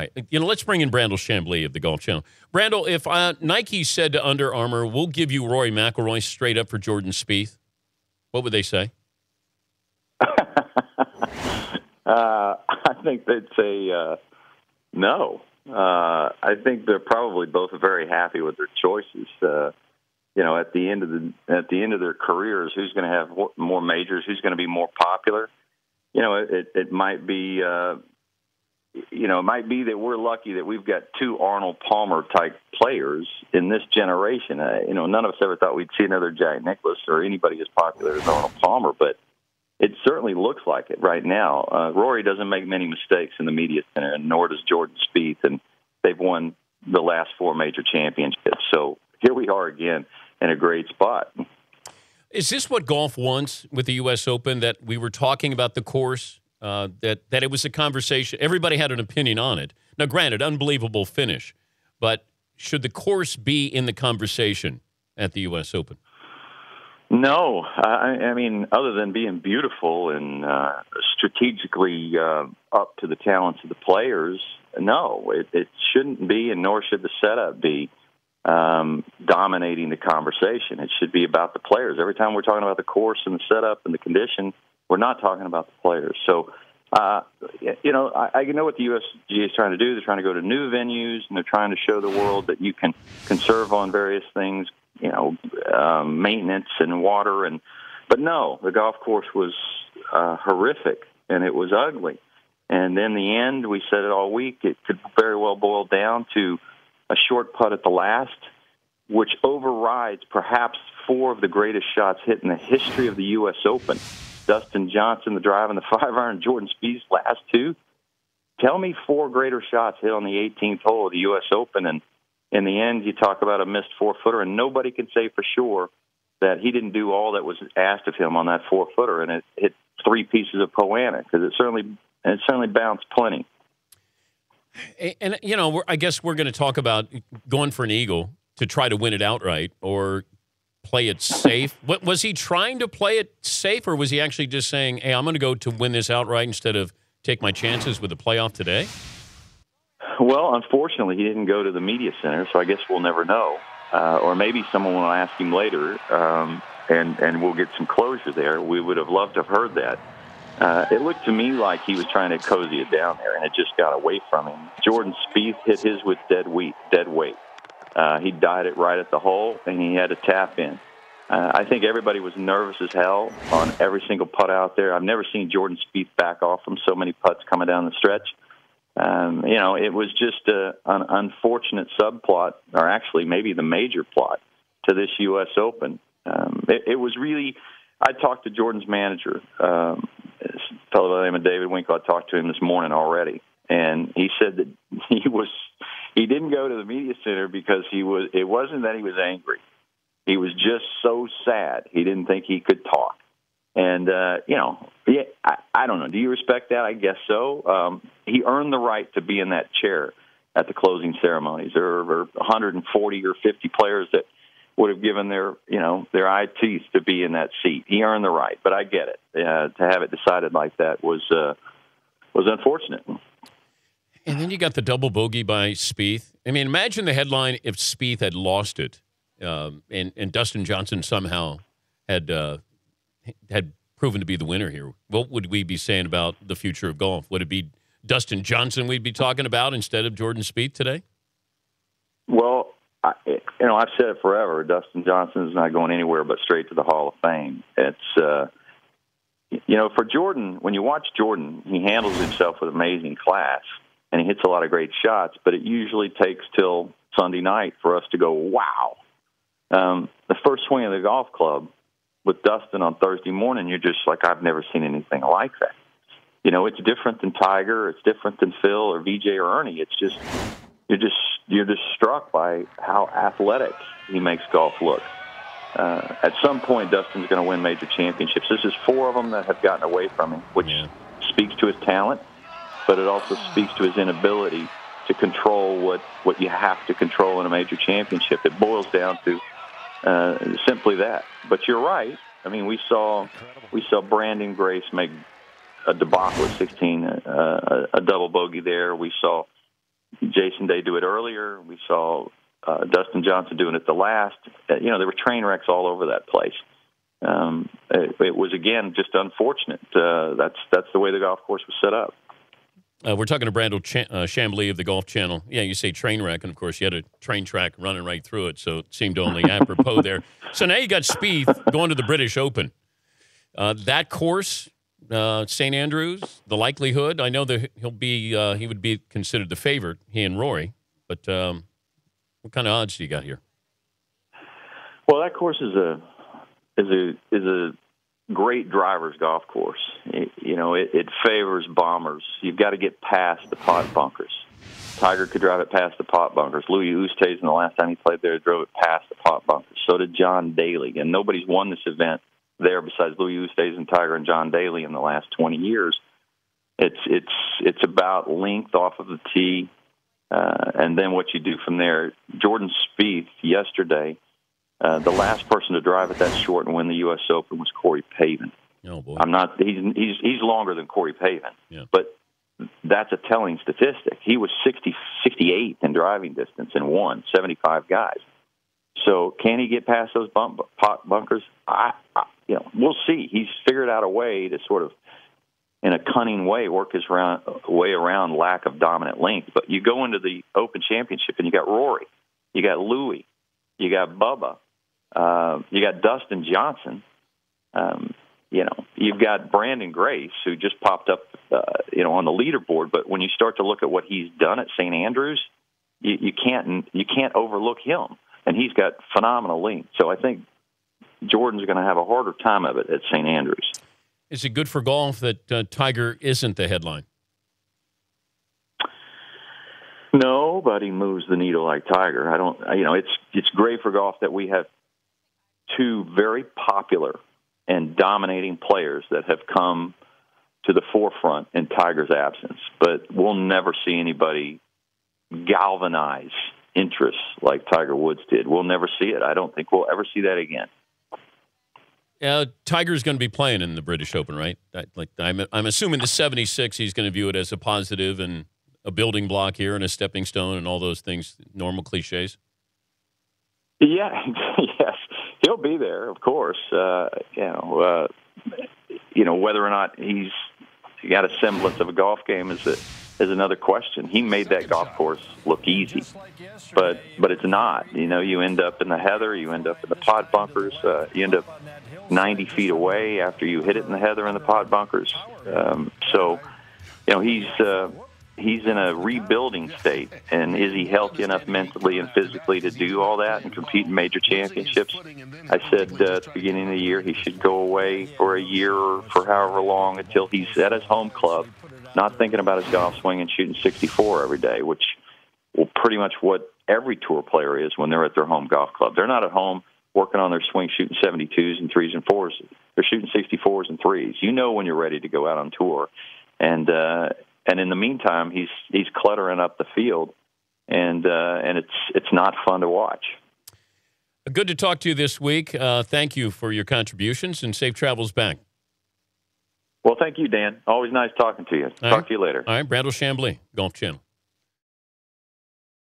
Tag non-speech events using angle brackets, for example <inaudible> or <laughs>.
right. You know, let's bring in Brandel Chamblee of the Golf Channel. Brandel, if uh, Nike said to Under Armour, "We'll give you Rory McIlroy straight up for Jordan Spieth," what would they say? <laughs> Uh, I think they'd say uh, no. Uh, I think they're probably both very happy with their choices. Uh, you know, at the end of the at the end of their careers, who's going to have more majors? Who's going to be more popular? You know, it it might be. You know, it might be that we're lucky that we've got two Arnold Palmer type players in this generation. Uh, you know, none of us ever thought we'd see another Jack Nicklaus or anybody as popular as Arnold Palmer, but it certainly looks like it right now. Uh, Rory doesn't make many mistakes in the media center, and nor does Jordan Spieth, and they've won the last four major championships. So here we are again in a great spot. Is this what golf wants with the U.S. Open? That we were talking about the course, uh, that that it was a conversation. Everybody had an opinion on it. Now, granted, unbelievable finish, but should the course be in the conversation at the U.S. Open? No, I, I mean, other than being beautiful and uh, strategically uh, up to the talents of the players, no, it, it shouldn't be, and nor should the setup be um, dominating the conversation. It should be about the players. Every time we're talking about the course and the setup and the condition, we're not talking about the players. So, uh, you know, I, I know what the USGA is trying to do. They're trying to go to new venues and they're trying to show the world that you can conserve on various things, you know, um, maintenance and water and. But no, the golf course was uh, horrific and it was ugly. And in the end, we said it all week. It could very well boil down to a short putt at the last, which overrides perhaps four of the greatest shots hit in the history of the U.S. Open. Dustin Johnson, the drive and the <laughs> five iron, Jordan Spieth's last two. Tell me four greater shots hit on the 18th hole of the U.S. Open, and in the end, you talk about a missed four footer, and nobody can say for sure that he didn't do all that was asked of him on that four footer, and it hit three pieces of poa annua because it certainly it certainly bounced plenty. And you know, I guess we're going to talk about going for an eagle to try to win it outright, or play it safe. what was he trying to play it safe, or was he actually just saying, "Hey, I'm going to go to win this outright instead of take my chances with the playoff today"? Well, unfortunately, he didn't go to the media center, so I guess we'll never know. Uh, or maybe someone will ask him later, um, and and we'll get some closure there. We would have loved to have heard that. Uh, it looked to me like he was trying to cozy it down there, and it just got away from him. Jordan Spieth hit his with dead weight. Dead weight. Uh, he died it right at the hole, and he had to tap in. Uh, I think everybody was nervous as hell on every single putt out there. I've never seen Jordan Spieth back off from so many putts coming down the stretch. Um, you know, it was just a, an unfortunate subplot, or actually maybe the major plot to this U.S. Open. Um, it, it was really. I talked to Jordan's manager, um, a fellow by the name of David Winkle. I talked to him this morning already, and he said that he was he didn't go to the media center because he was. It wasn't that he was angry. He was just so sad. He didn't think he could talk. And uh, you know, yeah, I, I don't know. Do you respect that? I guess so. Um, he earned the right to be in that chair at the closing ceremonies. There were 140 or 50 players that would have given their you know their eye teeth to be in that seat. He earned the right, but I get it. Uh, to have it decided like that was uh, was unfortunate. And then you got the double bogey by Spieth. I mean, imagine the headline if Spieth had lost it, um, and and Dustin Johnson somehow had uh, had proven to be the winner here. What would we be saying about the future of golf? Would it be Dustin Johnson we'd be talking about instead of Jordan Spieth today? Well, I, you know, I've said it forever. Dustin Johnson is not going anywhere but straight to the Hall of Fame. It's, uh, you know, for Jordan, when you watch Jordan, he handles himself with amazing class and he hits a lot of great shots, but it usually takes till Sunday night for us to go, wow. Um, the first swing of the golf club with Dustin on Thursday morning, you're just like, I've never seen anything like that. You know, it's different than Tiger, it's different than Phil or Vijay or Ernie. It's just you're just you're just struck by how athletic he makes golf look. Uh, at some point, Dustin's going to win major championships. This is four of them that have gotten away from him, which yeah. speaks to his talent, but it also speaks to his inability to control what what you have to control in a major championship. It boils down to uh, simply that. But you're right. I mean, we saw we saw Branden Grace make a debacle at 16, uh, a, a double bogey there. We saw Jason Day do it earlier. We saw uh, Dustin Johnson doing it the last. Uh, you know, there were train wrecks all over that place. Um, it, it was again just unfortunate. Uh, that's that's the way the golf course was set up. Uh, we're talking to Brandel Ch- uh, Chamblee of the Golf Channel. Yeah, you say train wreck, and of course you had a train track running right through it, so it seemed only <laughs> apropos there. So now you got Spieth going to the British Open. Uh, that course, uh, St Andrews, the likelihood. I know that he'll be uh, he would be considered the favorite, he and Rory. But um, what kind of odds do you got here? Well, that course is a is a is a great driver's golf course. It, you know, it, it favors bombers. You've got to get past the pot bunkers. Tiger could drive it past the pot bunkers. Louis Oosthuizen, the last time he played there, drove it past the pot bunkers. So did John Daly, and nobody's won this event there besides Louis Oosthuizen, Tiger, and John Daly in the last 20 years. It's it's it's about length off of the tee, uh, and then what you do from there. Jordan Spieth yesterday uh, the last person to drive it that short and win the U.S. Open was Corey Pavin. Oh boy! I'm not. He's he's he's longer than Corey Pavin, yeah. but that's a telling statistic. He was 60, 68 in driving distance and won 75 guys. So can he get past those bump, pot bunkers? I, I, you know, we'll see. He's figured out a way to sort of, in a cunning way, work his round, way around lack of dominant length. But you go into the Open Championship and you got Rory, you got Louis, you got Bubba, uh, you got Dustin Johnson. Um, you know, you've got Branden Grace, who just popped up, uh, you know, on the leaderboard. But when you start to look at what he's done at St. Andrews, you, you can't you can't overlook him, and he's got phenomenal length. So I think Jordan's going to have a harder time of it at St. Andrews. Is it good for golf that uh, Tiger isn't the headline? Nobody moves the needle like Tiger. I don't. You know, it's it's great for golf that we have two very popular and dominating players that have come to the forefront in Tiger's absence. But we'll never see anybody galvanize interest like Tiger Woods did. We'll never see it. I don't think we'll ever see that again. Yeah, Tiger's going to be playing in the British Open, right? Like I'm, I'm assuming the 76, he's going to view it as a positive and a building block here and a stepping stone and all those things, normal cliches. Yeah, <laughs> yes, he'll be there, of course. Uh, you know, uh, you know whether or not he's got a semblance of a golf game is a, is another question. He made that golf course look easy, but but it's not. You know, you end up in the heather, you end up in the pot bunkers, uh, you end up 90 feet away after you hit it in the heather and the pot bunkers. Um, so, you know, he's. Uh, he's in a rebuilding state, and is he healthy enough mentally and physically to do all that and compete in major championships? I said uh, at the beginning of the year he should go away for a year or for however long until he's at his home club, not thinking about his golf swing and shooting 64 every day, which will pretty much what every tour player is when they're at their home golf club. They're not at home working on their swing shooting 72s and threes and fours. They're shooting 64s and threes. You know when you're ready to go out on tour. And uh, and in the meantime, he's he's cluttering up the field, and uh, and it's it's not fun to watch. Good to talk to you this week. Uh, thank you for your contributions and safe travels back. Well, thank you, Dan. Always nice talking to you. All Talk right. to you later. All right, Brandel Chamblee, Golf Channel.